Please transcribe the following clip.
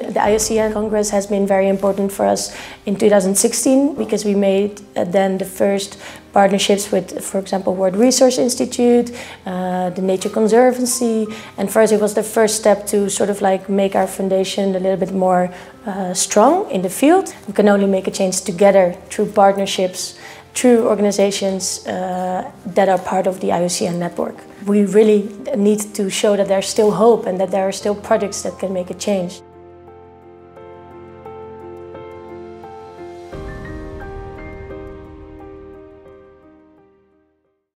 The IUCN Congress has been very important for us in 2016 because we made uh, then the first partnerships with, for example, World Resource Institute, uh, the Nature Conservancy, and for us it was the first step to sort of like make our foundation a little bit more uh, strong in the field. We can only make a change together through partnerships, through organizations uh, that are part of the IUCN network. We really need to show that there's still hope and that there are still projects that can make a change.